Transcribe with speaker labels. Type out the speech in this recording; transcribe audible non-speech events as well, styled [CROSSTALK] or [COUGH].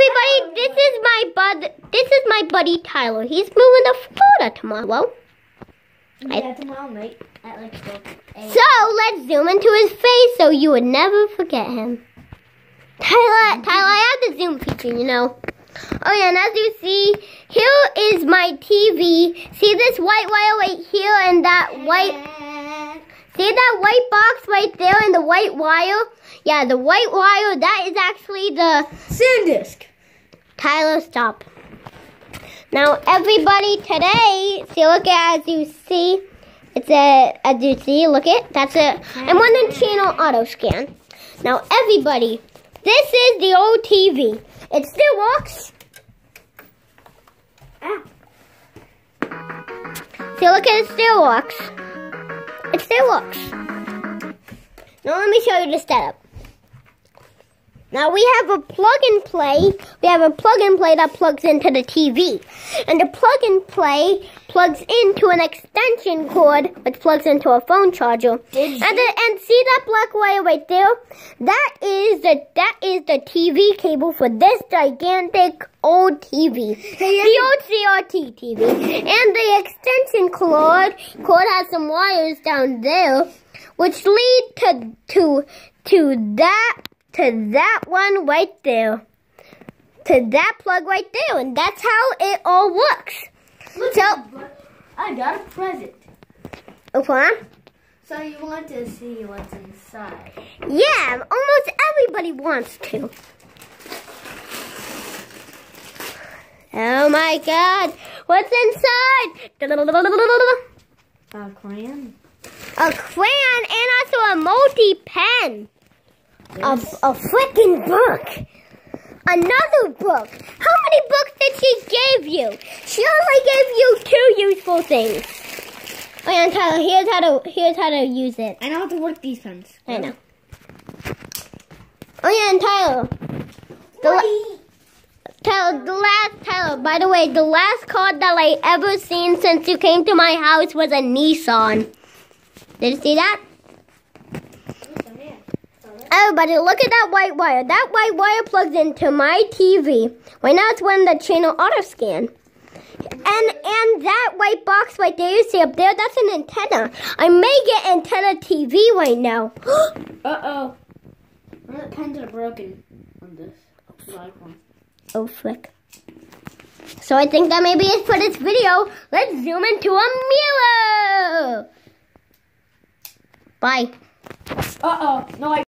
Speaker 1: everybody, this is my bud. This is my buddy Tyler. He's moving to Florida tomorrow.
Speaker 2: Yeah, tomorrow night at like 12
Speaker 1: So let's zoom into his face so you would never forget him. Tyler, Tyler, I have the zoom feature, you know. Oh yeah, and as you see, here is my TV. See this white wire right here and that white, see that white box right there and the white wire? Yeah, the white wire, that is actually the
Speaker 2: Sandisk.
Speaker 1: Tyler, stop. Now, everybody, today, see, look at as you see, it's a, as you see, look it, that's it. I'm on the channel auto scan. Now, everybody, this is the old TV. It still works.
Speaker 2: Ah.
Speaker 1: See, look at it still works. It still works. Now, let me show you the setup. Now we have a plug and play. We have a plug and play that plugs into the TV. And the plug and play plugs into an extension cord which plugs into a phone charger.
Speaker 2: Did
Speaker 1: And the, and see that black wire right there? That is the that is the TV cable for this gigantic old TV. The old CRT TV. And the extension cord cord has some wires down there which lead to to to that to that one right there. To that plug right there. And that's how it all works.
Speaker 2: Look,
Speaker 1: So-
Speaker 2: I got a present.
Speaker 1: Okay?
Speaker 2: So you want to see what's inside?
Speaker 1: Yeah, almost everybody wants to. Oh my god. What's inside?
Speaker 2: A crayon.
Speaker 1: A crayon and also a multi A, a freaking book. Another book. How many books did she give you? She only gave you two useful things. Oh yeah, Tyler, here's how to here's how to use it.
Speaker 2: I know how to work these pens.
Speaker 1: I know. Oh yeah, and Tyler. The Tyler, the last Tyler. By the way, the last car that I ever seen since you came to my house was a Nissan. Did you see that? Everybody, look at that white wire. That white wire plugs into my TV. Right now, it's one of the channel auto scan. And and that white box right there you see up there, that's an antenna. I may get antenna TV right now. [GASPS]
Speaker 2: Uh oh. The pens are broken on this.
Speaker 1: Oh, frick. So I think that may be it for this video. Let's zoom into a mirror. Bye.
Speaker 2: Uh oh. No, I.